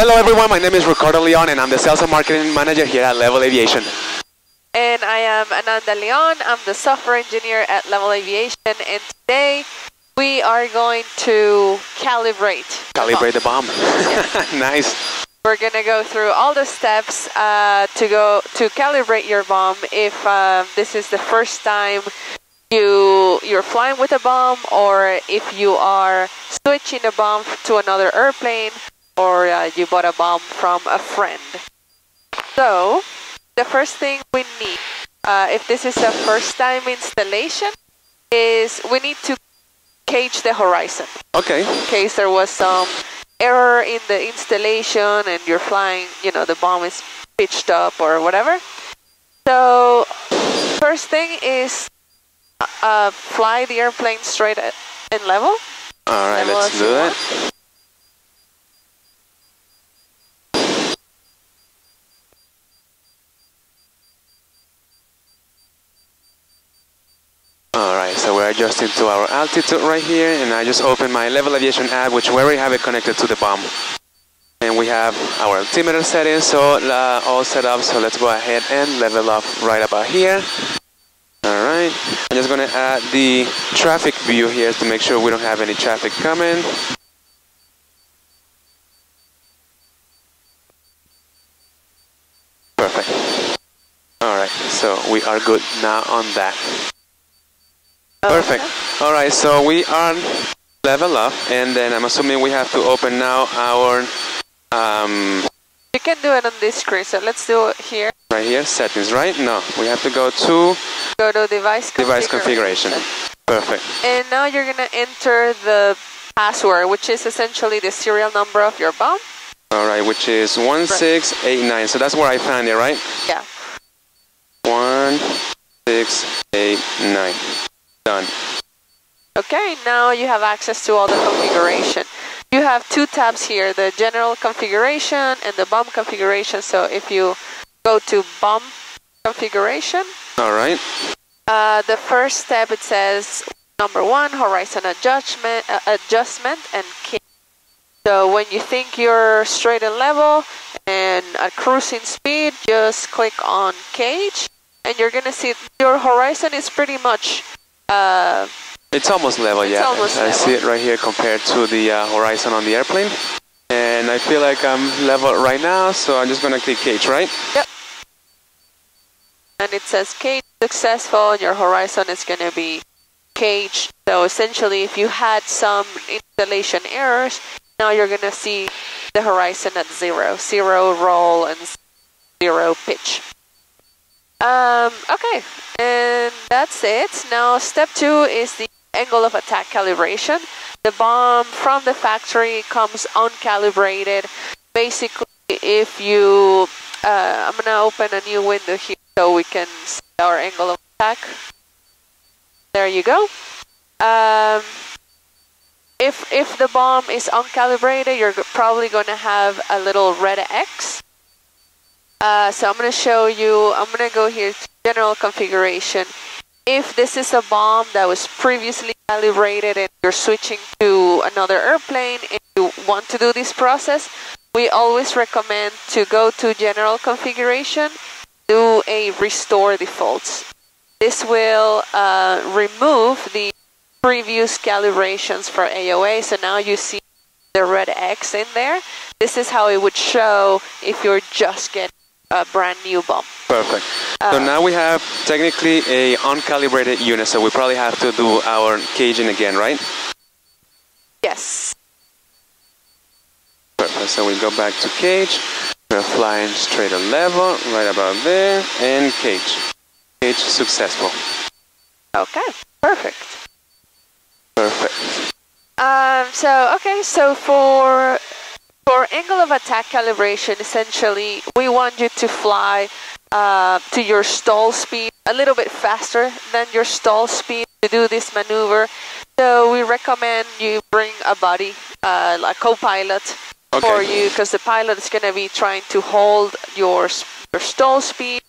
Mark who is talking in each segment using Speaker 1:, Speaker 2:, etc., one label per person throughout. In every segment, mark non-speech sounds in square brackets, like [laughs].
Speaker 1: Hello everyone, my name is Ricardo Leon and I'm the Sales and Marketing Manager here at Levil Aviation.
Speaker 2: And I am Ananda Leon. I'm the software engineer at Levil Aviation. And today we are going to calibrate.
Speaker 1: Calibrate the BOM. [laughs] nice.
Speaker 2: We're gonna go through all the steps uh, to go to calibrate your BOM. If um, this is the first time you you're flying with a BOM, or if you are switching a BOM to another airplane, or uh, you bought a BOM from a friend. So the first thing we need, uh, if this is a first time installation, is we need to cage the horizon.
Speaker 1: Okay.
Speaker 2: In case there was some error in the installation and you're flying, you know, the BOM is pitched up or whatever. So first thing is uh, fly the airplane straight and level.
Speaker 1: All right,
Speaker 2: Level
Speaker 1: let's do that.
Speaker 2: want.
Speaker 1: All right, so we're adjusting to our altitude right here, and I just opened my Levil Aviation app, which we already have it connected to the BOM. And we have our altimeter settings, so uh, all set up. So let's go ahead and level up right about here. All right, I'm just gonna add the traffic view here to make sure we don't have any traffic coming. Perfect. All right, so we are good now on that. Perfect. All right, so we are level up, and then I'm assuming we have to open now our um,
Speaker 2: You can do it on this screen, so let's do it here.
Speaker 1: right here settings, right? No, we have to go to
Speaker 2: Go to device
Speaker 1: device configuration. Perfect.
Speaker 2: And now you're gonna enter the password, which is essentially the serial number of your BOM.
Speaker 1: All right, which is one six eight nine. So that's where I found it, right?
Speaker 2: Yeah.
Speaker 1: One six eight nine. Done.
Speaker 2: Okay, now you have access to all the configuration. You have two tabs here, the general configuration and the BOM configuration. So if you go to BOM configuration,
Speaker 1: All right.
Speaker 2: uh, the first step it says number one, horizon adjustment, uh, adjustment and cage. So when you think you're straight and level and at cruising speed, just click on cage and you're gonna see your horizon is pretty much uh,
Speaker 1: It's almost level,
Speaker 2: It's
Speaker 1: yeah.
Speaker 2: almost
Speaker 1: I see it right here compared to the uh, horizon on the airplane. And I feel like I'm level right now, so I'm just gonna click cage, right? Yep.
Speaker 2: And it says cage successful and your horizon is going to be cage so essentially if you had some installation errors now you're going to see the horizon at zero zero roll and zero pitch um, okay and that's it now step two is the angle of attack calibration the BOM from the factory comes uncalibrated basically if you uh, I'm gonna open a new window here so we can see our angle of attack. There you go. Um, if if the BOM is uncalibrated, you're probably going to have a little red X. Uh, so I'm going to show you. I'm going to go here to general configuration. If this is a BOM that was previously calibrated and you're switching to another airplane and you want to do this process, we always recommend to go to general configuration, do a restore defaults. This will uh, remove the previous calibrations for AOA, so now you see the red X in there. This is how it would show if you're just getting a brand new BOM.
Speaker 1: Perfect. so now we have technically a uncalibrated unit, so we probably have to do our caging again, right?
Speaker 2: Yes.
Speaker 1: Perfect. So we go back to cage. We're flying straight and level, right about there, and cage. Cage successful.
Speaker 2: Okay, perfect.
Speaker 1: Perfect.
Speaker 2: Um, so okay, so for for angle of attack calibration, essentially, we want you to fly uh, to your stall speed a little bit faster than your stall speed to do this maneuver. So we recommend you bring a buddy, uh, a co-pilot, for you because the pilot is going to be trying to hold your your stall speed,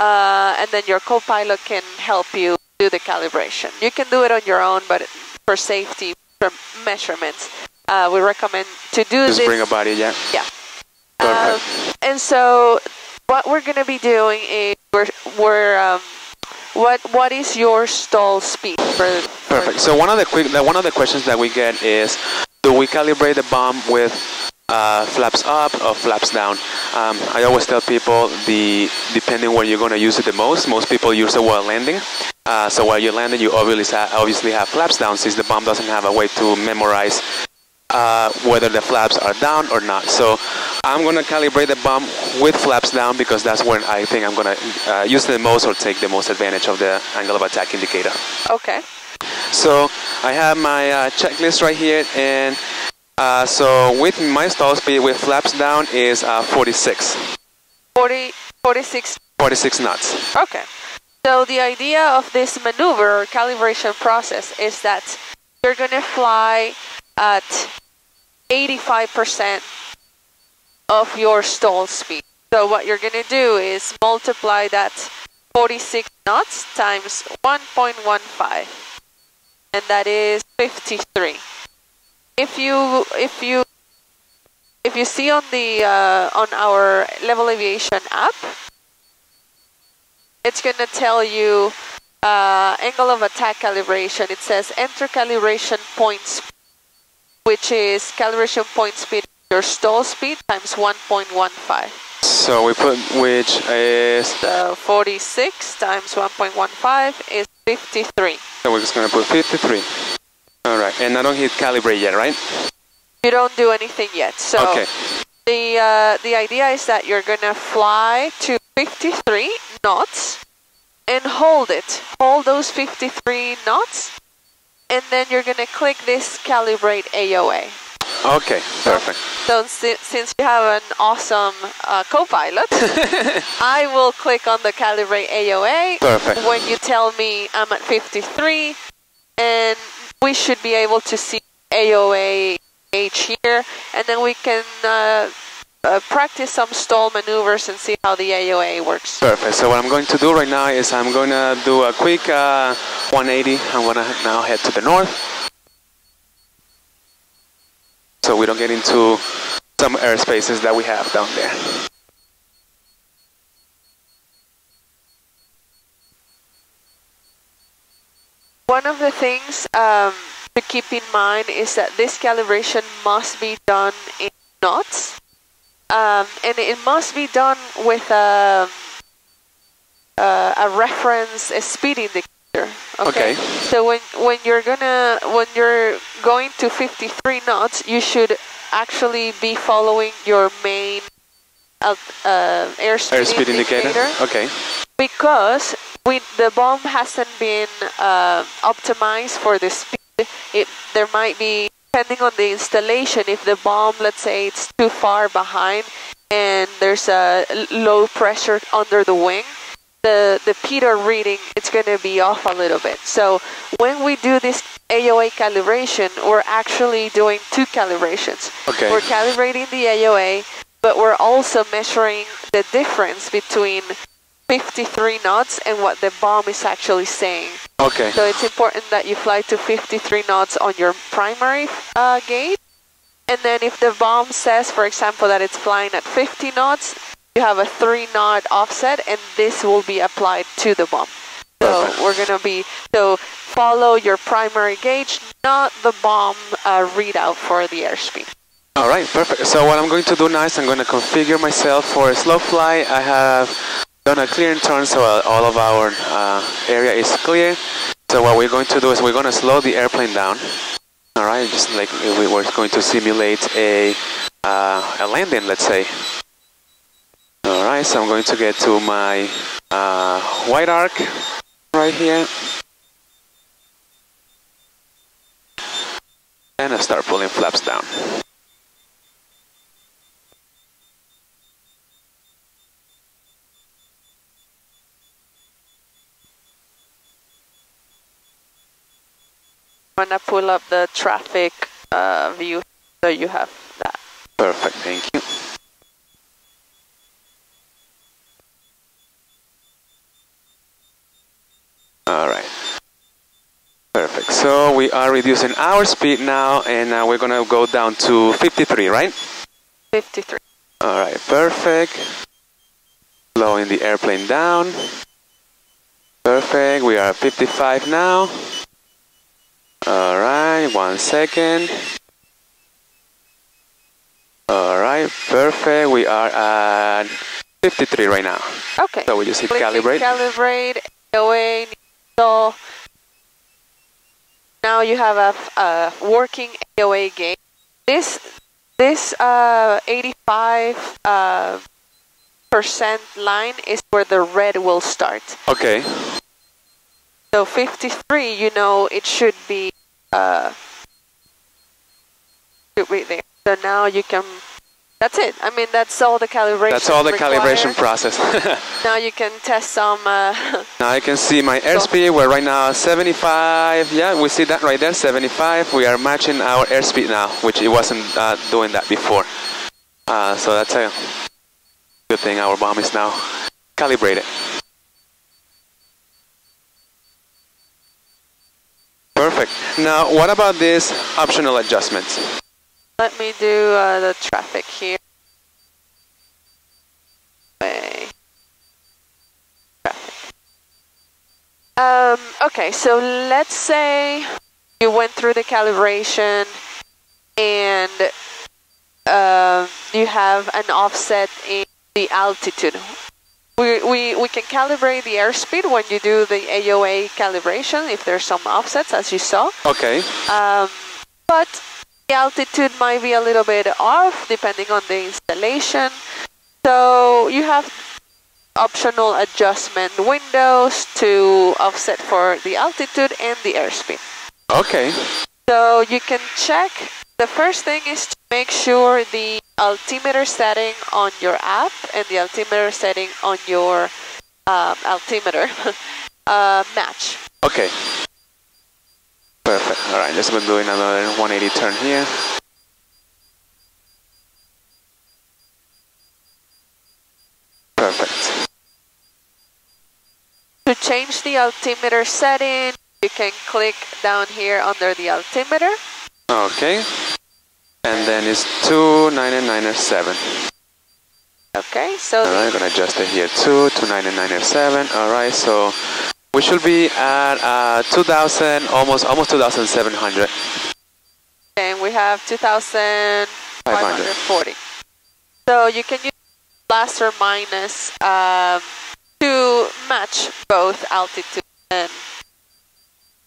Speaker 2: uh, and then your co-pilot can help you do the calibration. You can do it on your own, but for safety for measurements, uh, we recommend to do this.
Speaker 1: Just
Speaker 2: this.
Speaker 1: bring a body, yeah.
Speaker 2: Yeah. Um, and so, what we're going to be doing is we're, we're um, what what is your stall speed? For, for
Speaker 1: Perfect. So one of the quick, the, one of the questions that we get is, do we calibrate the BOM with uh, flaps up or flaps down? Um, I always tell people the depending where you're going to use it the most. Most people use it while landing. Uh, so while you're landing, you obviously obviously have flaps down since the BOM doesn't have a way to memorize uh, whether the flaps are down or not. So I'm going to calibrate the BOM with flaps down because that's when I think I'm going to uh, use the most or take the most advantage of the angle of attack indicator.
Speaker 2: okay.
Speaker 1: So I have my uh, checklist right here, and uh, so with my stall speed with flaps down is uh, 46,
Speaker 2: 40, 46.
Speaker 1: 46 knots.
Speaker 2: Okay. So the idea of this maneuver calibration process is that you're going to fly at 85% of your stall speed. So what you're going to do is multiply that 46 knots times 1.15 and that is 53. If you if you if you see on the uh, on our Levil Aviation app, it's going to tell you uh, angle of attack calibration. It says enter calibration point speed, which is calibration point speed your stall speed times 1.15.
Speaker 1: So we put which is
Speaker 2: So 46 times 1.15 is 53.
Speaker 1: so we're just gonna put 53. All right, and I don't hit calibrate yet, right?
Speaker 2: You don't do anything yet. So
Speaker 1: Okay.
Speaker 2: the uh, the idea is that you're gonna fly to 53 knots and hold it. Hold those 53 knots, and then you're gonna click this calibrate AOA.
Speaker 1: Okay, perfect.
Speaker 2: So si- since you have an awesome uh, co-pilot, [laughs] I will click on the calibrate AOA
Speaker 1: Perfect.
Speaker 2: when you tell me I'm at 53, and we should be able to see AOA H here, and then we can uh, uh, practice some stall maneuvers and see how the AOA works.
Speaker 1: Perfect. So what I'm going to do right now is I'm going to do a quick uh, 180. I'm going to now head to the north. So we don't get into some airspaces that we have down there.
Speaker 2: One of the things um, to keep in mind is that this calibration must be done in knots, um, and it must be done with a, a, a reference, a speed indicator. Okay.
Speaker 1: Okay.
Speaker 2: So when when you're gonna when you're going to 53 knots, you should actually be following your main uh, uh, airspeed,
Speaker 1: Airspeed indicator. Okay.
Speaker 2: because we, the BOM hasn't been uh, optimized for the speed. It, there might be, depending on the installation, if the BOM, let's say, it's too far behind and there's a low pressure under the wing, the, the pitot reading, it's going to be off a little bit. So when we do this AOA calibration, we're actually doing two calibrations.
Speaker 1: Okay.
Speaker 2: We're calibrating the AOA, but we're also measuring the difference between 53 knots and what the BOM is actually saying.
Speaker 1: Okay.
Speaker 2: So it's important that you fly to 53 knots on your primary uh, gauge. And then if the BOM says, for example, that it's flying at 50 knots, you have a 3 knot offset and this will be applied to the BOM. So we're going to be, so follow your primary gauge, not the BOM uh, readout for the airspeed.
Speaker 1: All right, perfect. So what I'm going to do now is I'm going to configure myself for a slow fly. I have done a clearing turn, so uh, all of our uh, area is clear. So what we're going to do is we're going to slow the airplane down. All right, just like we were going to simulate a uh, a landing, let's say. All right, so I'm going to get to my uh, white arc right here. And I start pulling flaps down.
Speaker 2: I'm going to pull up the traffic uh, view so you have that.
Speaker 1: Perfect, thank you. All right. Perfect. So we are reducing our speed now, and uh, we're gonna go down to 53, right?
Speaker 2: 53.
Speaker 1: All right, perfect. Slowing the airplane down. Perfect, we are at 55 now. Right, one second. All right, perfect. We are at 53 right now.
Speaker 2: Okay.
Speaker 1: So we just hit calibrate.
Speaker 2: Calibrate, AOA, so now you have a, a working AOA gauge. This this uh, 85 uh, percent line is where the red will start.
Speaker 1: Okay,
Speaker 2: So 53, you know, it should be uh. So now you can. That's it. I mean, that's all the calibration.
Speaker 1: that's all the calibration process. [laughs]
Speaker 2: Now you can test some. Uh, [laughs]
Speaker 1: now I can see my airspeed. We're right now 75. Yeah, we see that right there, 75. We are matching our airspeed now, which it wasn't uh, doing that before. Uh, so that's a good thing. Our BOM is now calibrated. Perfect. Now, what about this optional adjustments?
Speaker 2: Let me do uh, the traffic here. Traffic. Um, okay, so let's say you went through the calibration and uh, you have an offset in the altitude. We, we, we can calibrate the airspeed when you do the AOA calibration if there's some offsets as you saw.
Speaker 1: Okay.
Speaker 2: Um, but the altitude might be a little bit off depending on the installation. So you have optional adjustment windows to offset for the altitude and the airspeed.
Speaker 1: Okay.
Speaker 2: So you can check. The first thing is to make sure the altimeter setting on your app and the altimeter setting on your um, altimeter [laughs] uh, match.
Speaker 1: Okay. Perfect. All right, just been doing another 180 turn here. Perfect.
Speaker 2: To change the altimeter setting, you can click down here under the altimeter.
Speaker 1: Okay. And then it's 29907.
Speaker 2: Okay, so
Speaker 1: All right, I'm gonna adjust it here too, 29907. All right, so we should be at uh, 2000, almost almost 2700.
Speaker 2: and we have 2,540. So you can use plus or minus um, to match both altitude and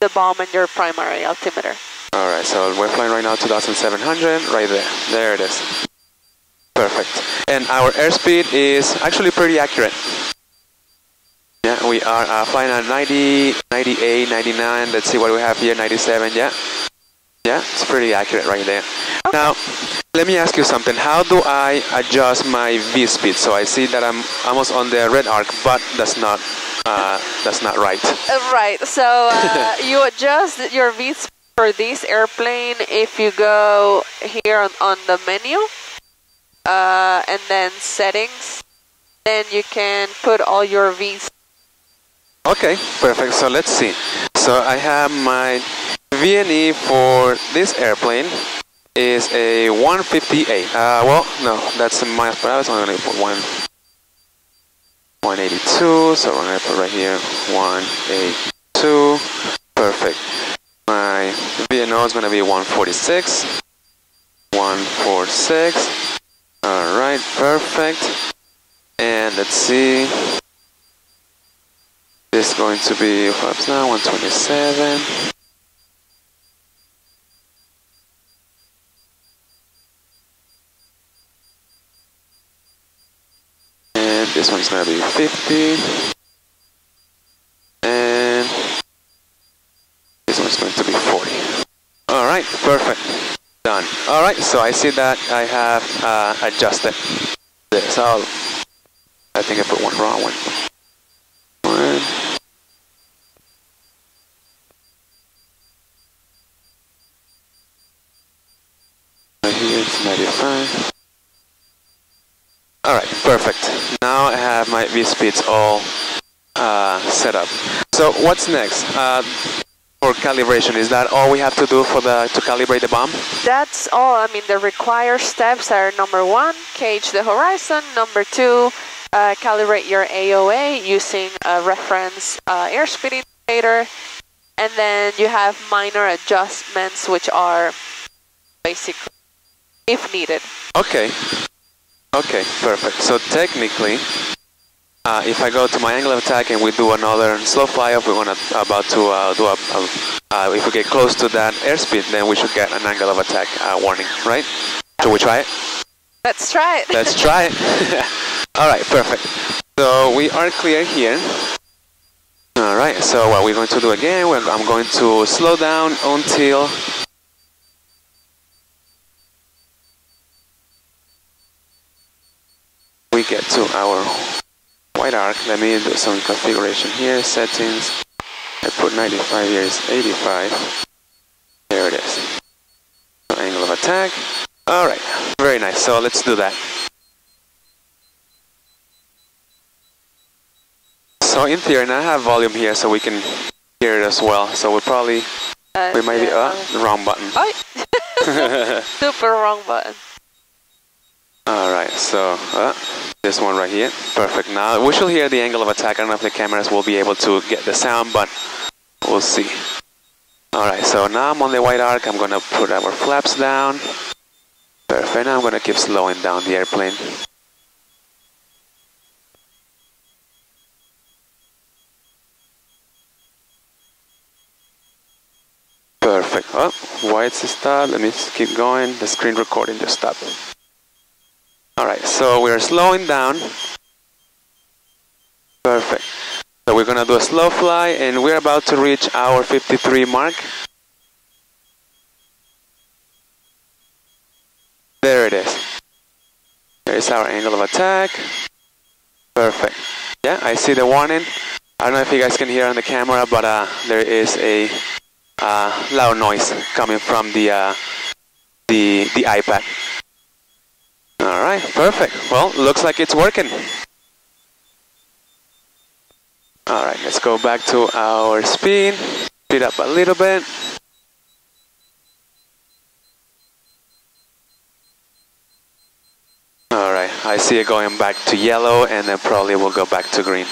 Speaker 2: the BOM and your primary altimeter.
Speaker 1: All right, so we're flying right now 2,700, right there. There it is. Perfect. And our airspeed is actually pretty accurate. Yeah, we are uh, flying at 90, 98, 99. Let's see what we have here, 97, yeah. Yeah, it's pretty accurate right there. Now, let me ask you something. How do I adjust my V speed? So I see that I'm almost on the red arc, but that's not, uh, that's not right.
Speaker 2: Uh, right, so uh, [laughs] you adjust your V speed for this airplane if you go here on, on the menu uh, and then settings, then you can put all your V's.
Speaker 1: Okay, perfect. So let's see. So I have my VNE for this airplane is a 158. Uh, well, no, that's in miles per hour. So I'm going to put one, 182. So we're going to put right here 182. Perfect. My VNO is going to be 146. 146. All right, perfect. And let's see. This is going to be perhaps now 127. And this one's going to be 50. And this one's going to be 40. All right, perfect. Done. All right, so I see that I have uh, adjusted this. I'll, I think I put one wrong one. One. Right here it's 95. Alright, perfect. Now I have my V speeds all uh, set up. So what's next? Uh, for calibration. Is that all we have to do for the to calibrate the BOM?
Speaker 2: That's all. I mean, the required steps are number one, cage the horizon. Number two, uh, calibrate your AOA using a reference uh, airspeed indicator. And then you have minor adjustments, which are basically if needed.
Speaker 1: Okay. Okay, perfect. So technically, uh, if I go to my angle of attack and we do another slow fly off, we're gonna about to uh, do a, a uh, if we get close to that airspeed, then we should get an angle of attack uh, warning, right? Should we try it?
Speaker 2: Let's try it.
Speaker 1: Let's try it. [laughs] All right, perfect. So we are clear here. All right, so what we're going to do again, I'm going to slow down until we get to our white arc. Let me do some configuration here, settings. I put 95 years, 85. There it is. Angle of attack. All right, very nice. So let's do that. So in theory, and I have volume here so we can hear it as well. So we'll probably,
Speaker 2: Uh,
Speaker 1: we might be, uh, the wrong button.
Speaker 2: Oh, [laughs] [laughs] super wrong button.
Speaker 1: All right, so uh, this one right here, perfect. Now we should hear the angle of attack. I don't know if the cameras will be able to get the sound, but we'll see. All right, so now I'm on the white arc. I'm gonna put our flaps down. Perfect. Now I'm gonna keep slowing down the airplane. Perfect. Oh, why it's stopped? Let me keep going. The screen recording just stopped. All right, so we're slowing down. Perfect. So we're gonna do a slow fly and we're about to reach our 53 mark. There it is. There's our angle of attack. Perfect. Yeah, I see the warning. I don't know if you guys can hear on the camera, but uh, there is a uh, loud noise coming from the uh, the the iPad. Perfect. Well, looks like it's working. All right, let's go back to our speed. Speed up a little bit. All right, I see it going back to yellow and then probably we'll go back to green.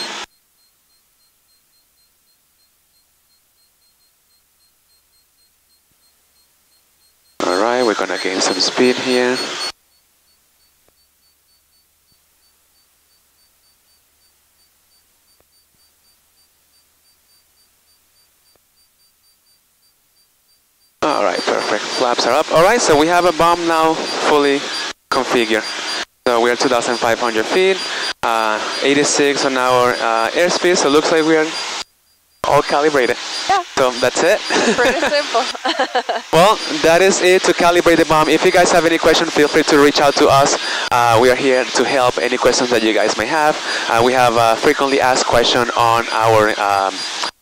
Speaker 1: All right, we're gonna gain some speed here. All right, perfect. Flaps are up. All right, so we have a BOM now fully configured. So we are 2,500 feet, uh, 86 on our uh, airspeed, so it looks like we are all calibrated.
Speaker 2: Yeah.
Speaker 1: So that's it.
Speaker 2: Pretty simple. [laughs] [laughs]
Speaker 1: well, that is it to calibrate the BOM. If you guys have any questions, feel free to reach out to us. Uh, we are here to help any questions that you guys may have. Uh, we have a frequently asked question on our um,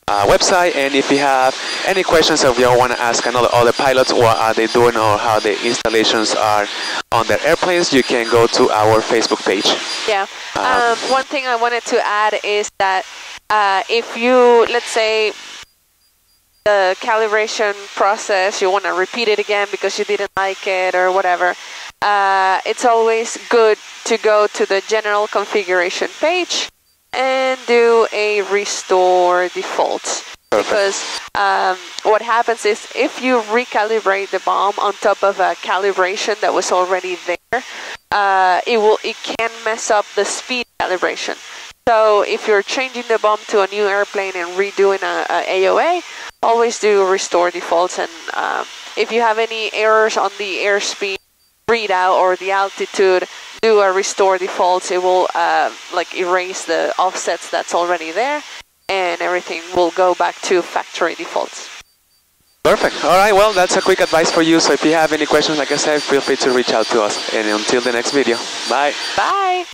Speaker 1: uh, website, and if you have any questions or if you want to ask another other pilots what are they doing or how the installations are on their airplanes, you can go to our Facebook page.
Speaker 2: Yeah.
Speaker 1: Um,
Speaker 2: Um, one thing I wanted to add is that uh, if you, let's say, the calibration process, you want to repeat it again because you didn't like it or whatever, uh, it's always good to go to the general configuration page and do a restore default.
Speaker 1: Perfect.
Speaker 2: Because um, what happens is if you recalibrate the BOM on top of a calibration that was already there, uh, it will it can mess up the speed calibration. So if you're changing the BOM to a new airplane and redoing a, a AOA, always do restore defaults. And um, if you have any errors on the airspeed readout or the altitude, do a restore defaults. It will uh, like erase the offsets that's already there, and everything will go back to factory defaults.
Speaker 1: Perfect. All right, well, that's a quick advice for you. So if you have any questions, like I said, feel free to reach out to us. And until the next video, bye.
Speaker 2: Bye.